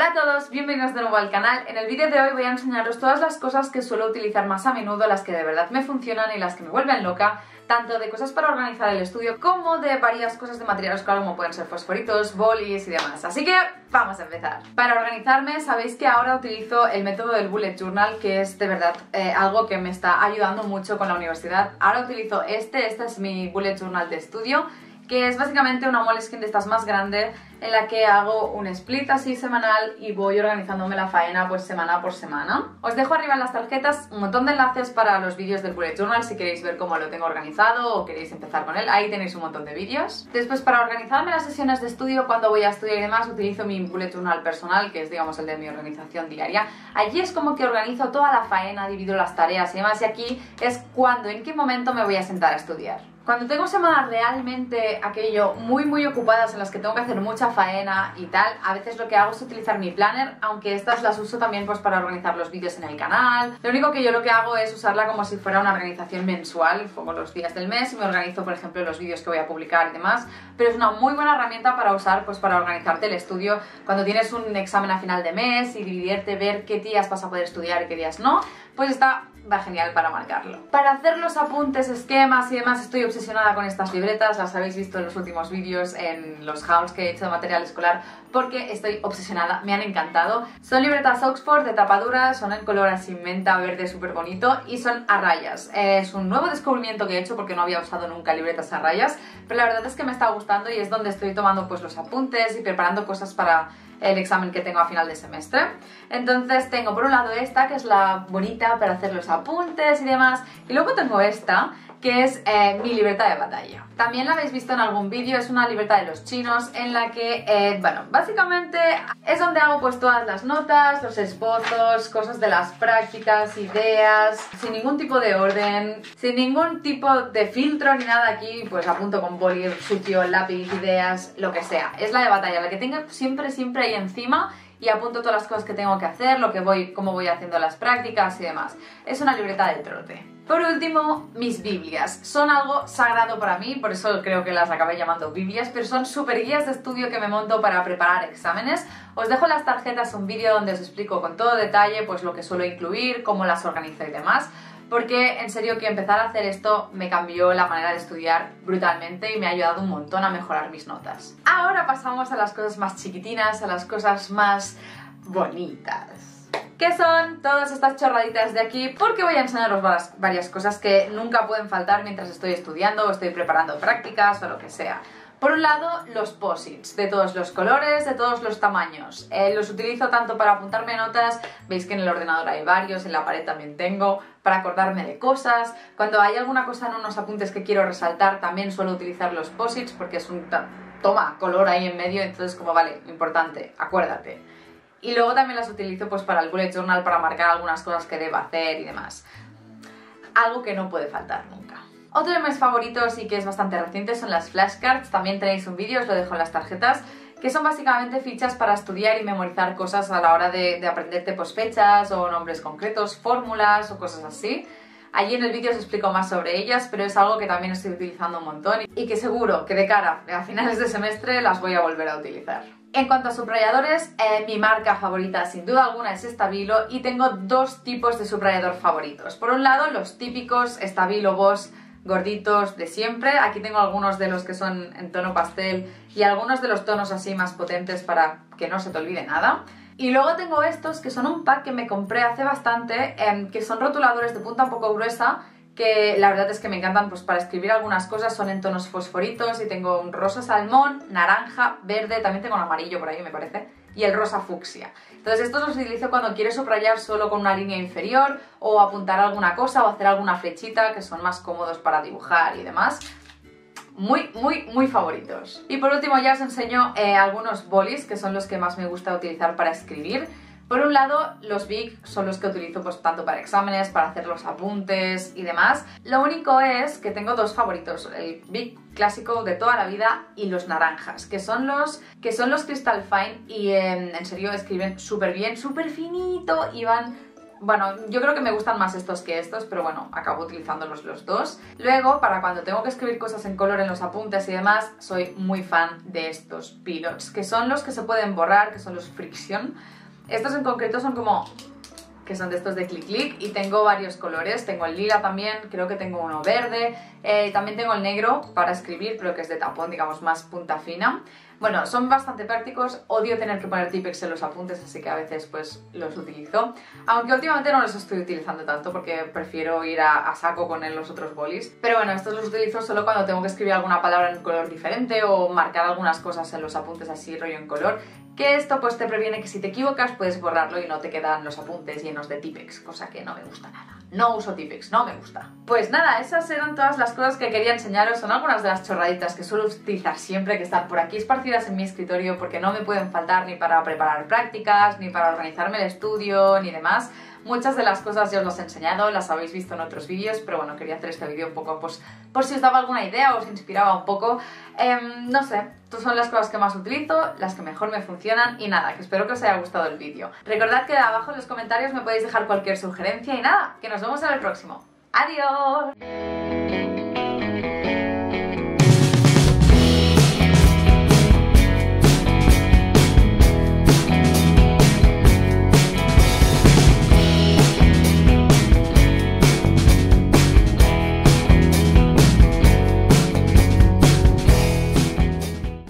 Hola a todos, bienvenidos de nuevo al canal. En el vídeo de hoy voy a enseñaros todas las cosas que suelo utilizar más a menudo, las que de verdad me funcionan y las que me vuelven loca, tanto de cosas para organizar el estudio como de varias cosas de materiales claro, como pueden ser fosforitos, bolis y demás. Así que vamos a empezar. Para organizarme sabéis que ahora utilizo el método del bullet journal, que es de verdad eh, algo que me está ayudando mucho con la universidad. Ahora utilizo este, este es mi bullet journal de estudio que es básicamente una Moleskine de estas más grande en la que hago un split así semanal y voy organizándome la faena pues semana por semana. Os dejo arriba en las tarjetas un montón de enlaces para los vídeos del Bullet Journal si queréis ver cómo lo tengo organizado o queréis empezar con él, ahí tenéis un montón de vídeos. Después para organizarme las sesiones de estudio cuando voy a estudiar y demás utilizo mi Bullet Journal personal que es digamos el de mi organización diaria. Allí es como que organizo toda la faena, divido las tareas y demás y aquí es cuando, en qué momento me voy a sentar a estudiar. Cuando tengo semanas realmente aquello muy muy ocupadas en las que tengo que hacer mucha faena y tal, a veces lo que hago es utilizar mi planner, aunque estas las uso también pues para organizar los vídeos en el canal. Lo único que yo lo que hago es usarla como si fuera una organización mensual, pongo los días del mes y me organizo por ejemplo los vídeos que voy a publicar y demás, pero es una muy buena herramienta para usar pues para organizarte el estudio cuando tienes un examen a final de mes y dividirte, ver qué días vas a poder estudiar y qué días no, pues está va genial para marcarlo. Para hacer los apuntes, esquemas y demás estoy obsesionada con estas libretas, las habéis visto en los últimos vídeos, en los hauls que he hecho de material escolar, porque estoy obsesionada, me han encantado. Son libretas Oxford de tapadura, son en color así menta verde súper bonito y son a rayas. Es un nuevo descubrimiento que he hecho porque no había usado nunca libretas a rayas, pero la verdad es que me está gustando y es donde estoy tomando pues los apuntes y preparando cosas para el examen que tengo a final de semestre. Entonces tengo por un lado esta, que es la bonita para hacer los apuntes y demás, y luego tengo esta, que es eh, mi libreta de batalla. También la habéis visto en algún vídeo, es una libreta de los chinos en la que, eh, bueno, básicamente es donde hago pues todas las notas, los esbozos, cosas de las prácticas, ideas, sin ningún tipo de orden, sin ningún tipo de filtro ni nada aquí, pues apunto con boli, sucio, lápiz, ideas, lo que sea. Es la de batalla, la que tengo siempre, siempre encima y apunto todas las cosas que tengo que hacer, lo que voy, cómo voy haciendo las prácticas y demás. Es una libreta de trote. Por último, mis Biblias. Son algo sagrado para mí, por eso creo que las acabé llamando Biblias, pero son super guías de estudio que me monto para preparar exámenes. Os dejo las tarjetas un vídeo donde os explico con todo detalle pues lo que suelo incluir, cómo las organizo y demás porque en serio que empezar a hacer esto me cambió la manera de estudiar brutalmente y me ha ayudado un montón a mejorar mis notas. Ahora pasamos a las cosas más chiquitinas, a las cosas más bonitas. ¿Qué son todas estas chorraditas de aquí? Porque voy a enseñaros varias cosas que nunca pueden faltar mientras estoy estudiando o estoy preparando prácticas o lo que sea. Por un lado, los posits, de todos los colores, de todos los tamaños. Eh, los utilizo tanto para apuntarme notas, veis que en el ordenador hay varios, en la pared también tengo, para acordarme de cosas. Cuando hay alguna cosa en unos apuntes que quiero resaltar, también suelo utilizar los posits porque es un toma color ahí en medio, entonces como vale, importante, acuérdate. Y luego también las utilizo pues para el bullet journal para marcar algunas cosas que debo hacer y demás. Algo que no puede faltar nunca. Otro de mis favoritos y que es bastante reciente son las flashcards, también tenéis un vídeo, os lo dejo en las tarjetas, que son básicamente fichas para estudiar y memorizar cosas a la hora de, aprenderte pues fechas o nombres concretos, fórmulas o cosas así. Allí en el vídeo os explico más sobre ellas, pero es algo que también estoy utilizando un montón y que seguro que de cara a finales de semestre las voy a volver a utilizar. En cuanto a subrayadores, eh, mi marca favorita sin duda alguna es Stabilo y tengo dos tipos de subrayador favoritos. Por un lado, los típicos Stabilo Boss gorditos de siempre. Aquí tengo algunos de los que son en tono pastel y algunos de los tonos así más potentes para que no se te olvide nada. Y luego tengo estos que son un pack que me compré hace bastante, em, que son rotuladores de punta un poco gruesa, que la verdad es que me encantan pues para escribir algunas cosas, son en tonos fosforitos y tengo un rosa salmón, naranja, verde, también tengo un amarillo por ahí me parece y el rosa fucsia. Entonces estos los utilizo cuando quiero subrayar solo con una línea inferior o apuntar alguna cosa o hacer alguna flechita que son más cómodos para dibujar y demás. Muy, muy, muy favoritos. Y por último ya os enseño eh, algunos bolis que son los que más me gusta utilizar para escribir. Por un lado, los Big son los que utilizo pues tanto para exámenes, para hacer los apuntes y demás. Lo único es que tengo dos favoritos, el Big clásico de toda la vida y los naranjas, que son los, que son los Crystal Fine y en serio escriben súper bien, súper finito y van Bueno, yo creo que me gustan más estos que estos, pero bueno, acabo utilizándolos los dos. Luego, para cuando tengo que escribir cosas en color en los apuntes y demás, soy muy fan de estos Pilots, que son los que se pueden borrar, que son los Friction. Estos en concreto son como que son de estos de click click y tengo varios colores, tengo el lila también, creo que tengo uno verde, eh, también tengo el negro para escribir, pero que es de tapón, digamos, más punta fina. Bueno, son bastante prácticos, odio tener que poner Tipex en los apuntes, así que a veces pues los utilizo. Aunque últimamente no los estoy utilizando tanto porque prefiero ir a, saco con los otros bolis. Pero bueno, estos los utilizo solo cuando tengo que escribir alguna palabra en un color diferente o marcar algunas cosas en los apuntes así rollo en color que esto pues te previene que si te equivocas puedes borrarlo y no te quedan los apuntes llenos de Tipex, cosa que no me gusta nada. No uso Tipex, no me gusta. Pues nada, esas eran todas las cosas que quería enseñaros, son algunas de las chorraditas que suelo utilizar siempre, que están por aquí esparcidas en mi escritorio porque no me pueden faltar ni para preparar prácticas, ni para organizarme el estudio, ni demás. Muchas de las cosas ya os las he enseñado, las habéis visto en otros vídeos, pero bueno, quería hacer este vídeo un poco pues, por si os daba alguna idea o os inspiraba un poco. Em, no sé, estas son las cosas que más utilizo, las que mejor me funcionan y nada, que espero que os haya gustado el vídeo. Recordad que abajo en los comentarios me podéis dejar cualquier sugerencia y nada, que nos vemos en el próximo. ¡Adiós!